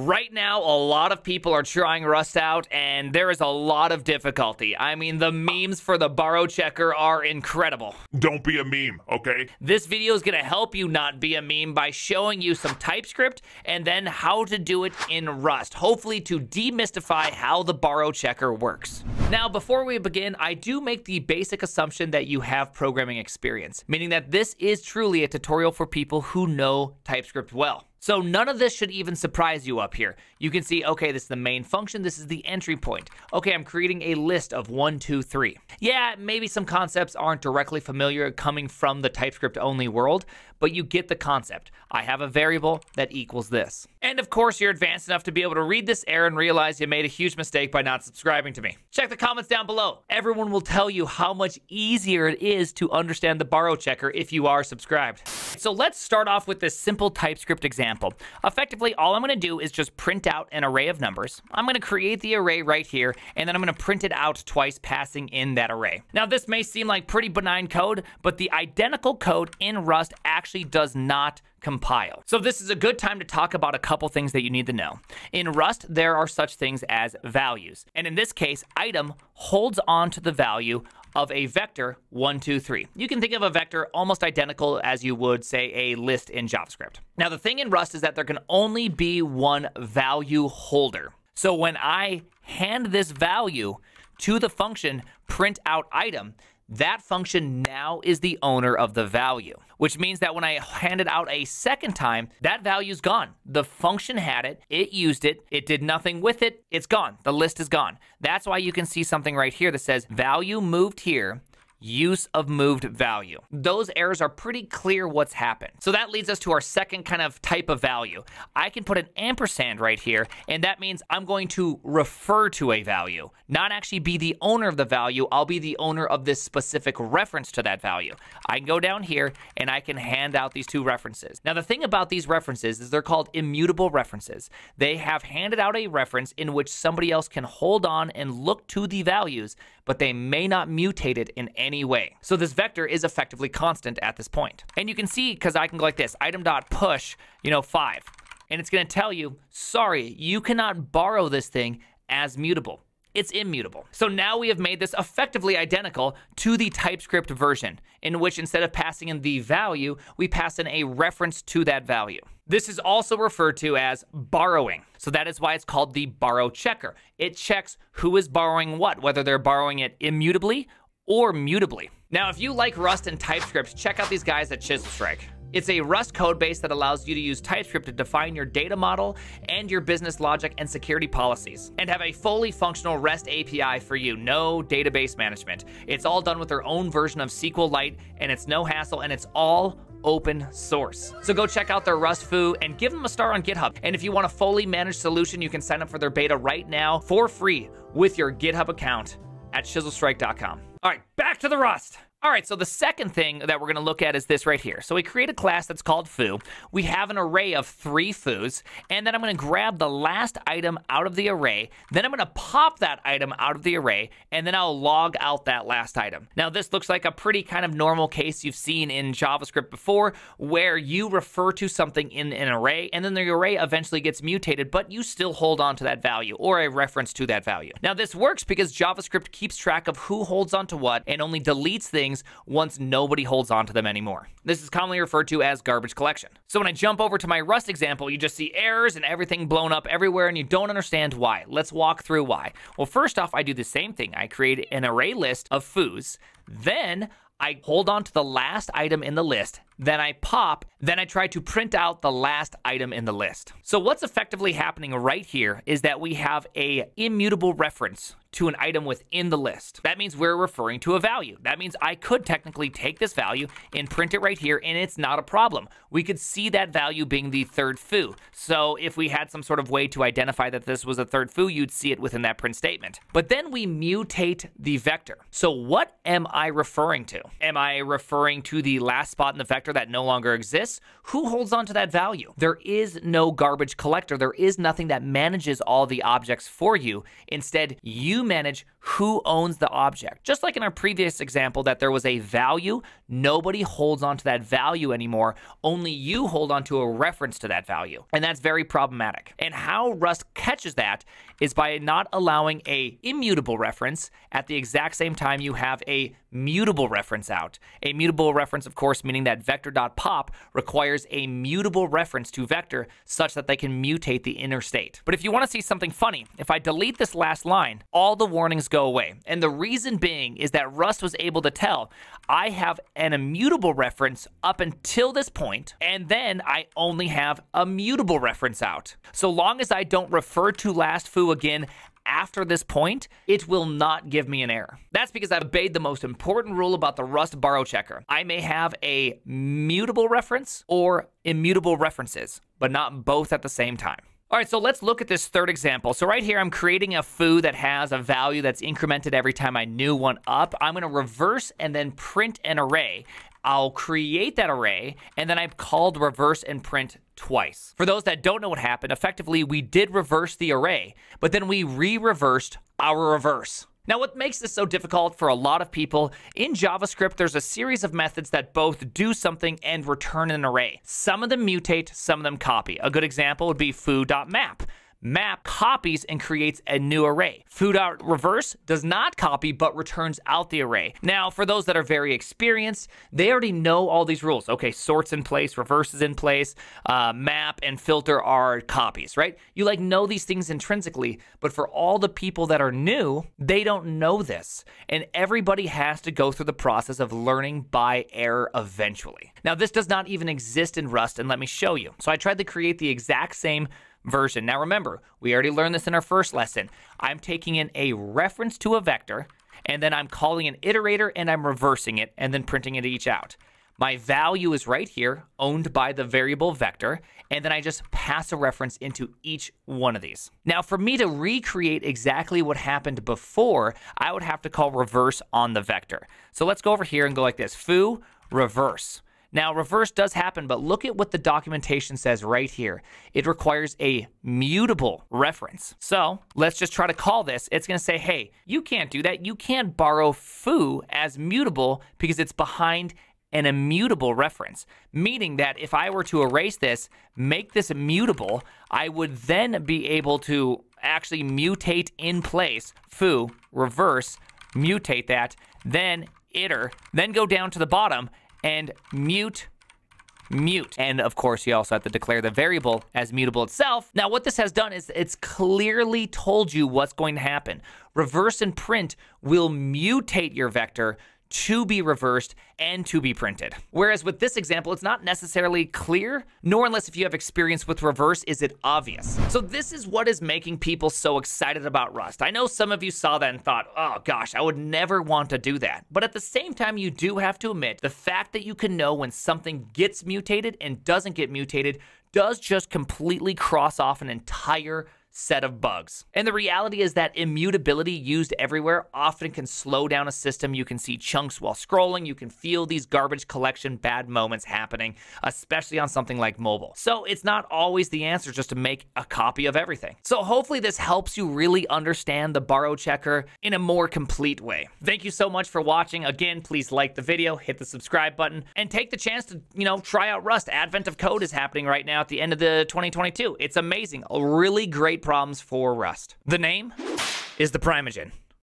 Right now, a lot of people are trying Rust out, and there is a lot of difficulty. I mean, the memes for the borrow checker are incredible. Don't be a meme, okay? This video is going to help you not be a meme by showing you some TypeScript and then how to do it in Rust, hopefully to demystify how the borrow checker works. Now, before we begin, I do make the basic assumption that you have programming experience, meaning that this is truly a tutorial for people who know TypeScript well. So none of this should even surprise you up here. You can see, okay, this is the main function. This is the entry point. Okay, I'm creating a list of one, two, three. Yeah, maybe some concepts aren't directly familiar coming from the TypeScript only world, but you get the concept. I have a variable that equals this. And of course, you're advanced enough to be able to read this error and realize you made a huge mistake by not subscribing to me. Check the comments down below. Everyone will tell you how much easier it is to understand the borrow checker if you are subscribed. So let's start off with this simple TypeScript example. Effectively, all I'm going to do is just print out an array of numbers. I'm going to create the array right here, and then I'm going to print it out twice passing in that array. Now, this may seem like pretty benign code, but the identical code in Rust actually does not compile. So this is a good time to talk about a couple things that you need to know. In Rust, there are such things as values. And in this case, item holds on to the value of a vector 1, 2, 3. You can think of a vector almost identical as you would, say, a list in JavaScript. Now, the thing in Rust is that there can only be one value holder. So when I hand this value to the function print out item, that function now is the owner of the value, which means that when I hand it out a second time, that value is gone. The function had it, it used it, it did nothing with it, it's gone. The list is gone. That's why you can see something right here that says value moved here use of moved value. Those errors are pretty clear what's happened. So that leads us to our second kind of type of value. I can put an ampersand right here, and that means I'm going to refer to a value, not actually be the owner of the value. I'll be the owner of this specific reference to that value. I can go down here and I can hand out these two references. Now, the thing about these references is they're called immutable references. They have handed out a reference in which somebody else can hold on and look to the values, but they may not mutate it in any way. So this vector is effectively constant at this point. And you can see, because I can go like this, item.push, you know, 5. And it's going to tell you, sorry, you cannot borrow this thing as mutable it's immutable. So now we have made this effectively identical to the TypeScript version, in which instead of passing in the value, we pass in a reference to that value. This is also referred to as borrowing. So that is why it's called the borrow checker. It checks who is borrowing what, whether they're borrowing it immutably or mutably. Now, if you like Rust and TypeScript, check out these guys at ChiselStrike. It's a Rust code base that allows you to use TypeScript to define your data model and your business logic and security policies, and have a fully functional REST API for you. No database management. It's all done with their own version of SQLite, and it's no hassle, and it's all open source. So go check out their Rust foo and give them a star on GitHub. And if you want a fully managed solution, you can sign up for their beta right now for free with your GitHub account at chiselstrike.com. All right, back to the Rust. All right, so the second thing that we're going to look at is this right here. So we create a class that's called foo. We have an array of three foos, and then I'm going to grab the last item out of the array. Then I'm going to pop that item out of the array, and then I'll log out that last item. Now, this looks like a pretty kind of normal case you've seen in JavaScript before, where you refer to something in an array, and then the array eventually gets mutated, but you still hold on to that value or a reference to that value. Now, this works because JavaScript keeps track of who holds on to what and only deletes things things once nobody holds on to them anymore. This is commonly referred to as garbage collection. So when I jump over to my Rust example, you just see errors and everything blown up everywhere and you don't understand why. Let's walk through why. Well, first off, I do the same thing. I create an array list of foos. Then I hold on to the last item in the list then I pop, then I try to print out the last item in the list. So what's effectively happening right here is that we have a immutable reference to an item within the list. That means we're referring to a value. That means I could technically take this value and print it right here and it's not a problem. We could see that value being the third foo. So if we had some sort of way to identify that this was a third foo, you'd see it within that print statement. But then we mutate the vector. So what am I referring to? Am I referring to the last spot in the vector that no longer exists, who holds on to that value? There is no garbage collector. There is nothing that manages all the objects for you. Instead, you manage who owns the object. Just like in our previous example, that there was a value, nobody holds on to that value anymore. Only you hold on to a reference to that value. And that's very problematic. And how Rust catches that is by not allowing a immutable reference at the exact same time you have a mutable reference out. A mutable reference, of course, meaning that vector.pop requires a mutable reference to vector such that they can mutate the inner state. But if you want to see something funny, if I delete this last line, all the warnings go away. And the reason being is that Rust was able to tell I have an immutable reference up until this point, and then I only have a mutable reference out. So long as I don't refer to last foo again after this point, it will not give me an error. That's because I've obeyed the most important rule about the Rust borrow checker. I may have a mutable reference or immutable references, but not both at the same time. All right, so let's look at this third example. So right here, I'm creating a foo that has a value that's incremented every time I new one up. I'm going to reverse and then print an array. I'll create that array, and then I've called reverse and print twice. For those that don't know what happened, effectively, we did reverse the array, but then we re-reversed our reverse. Now, what makes this so difficult for a lot of people, in JavaScript, there's a series of methods that both do something and return an array. Some of them mutate, some of them copy. A good example would be foo.map map copies and creates a new array. Foo.reverse does not copy but returns out the array. Now, for those that are very experienced, they already know all these rules. Okay, sorts in place, reverse is in place, uh, map and filter are copies, right? You like know these things intrinsically, but for all the people that are new, they don't know this. And everybody has to go through the process of learning by error eventually. Now, this does not even exist in Rust, and let me show you. So I tried to create the exact same version. Now remember, we already learned this in our first lesson. I'm taking in a reference to a vector, and then I'm calling an iterator and I'm reversing it and then printing it each out. My value is right here, owned by the variable vector, and then I just pass a reference into each one of these. Now, for me to recreate exactly what happened before, I would have to call reverse on the vector. So let's go over here and go like this, foo reverse. Now, reverse does happen, but look at what the documentation says right here. It requires a mutable reference. So let's just try to call this. It's going to say, hey, you can't do that. You can't borrow foo as mutable because it's behind an immutable reference, meaning that if I were to erase this, make this immutable, I would then be able to actually mutate in place, foo, reverse, mutate that, then iter, then go down to the bottom and mute mute. And of course, you also have to declare the variable as mutable itself. Now, what this has done is it's clearly told you what's going to happen. Reverse and print will mutate your vector to be reversed and to be printed. Whereas with this example, it's not necessarily clear, nor unless if you have experience with reverse is it obvious. So this is what is making people so excited about Rust. I know some of you saw that and thought, oh gosh, I would never want to do that. But at the same time, you do have to admit the fact that you can know when something gets mutated and doesn't get mutated does just completely cross off an entire set of bugs. And the reality is that immutability used everywhere often can slow down a system. You can see chunks while scrolling. You can feel these garbage collection bad moments happening, especially on something like mobile. So it's not always the answer just to make a copy of everything. So hopefully this helps you really understand the borrow checker in a more complete way. Thank you so much for watching. Again, please like the video, hit the subscribe button, and take the chance to, you know, try out Rust. Advent of Code is happening right now at the end of the 2022. It's amazing. A really great problems for Rust. The name is the Primeagen.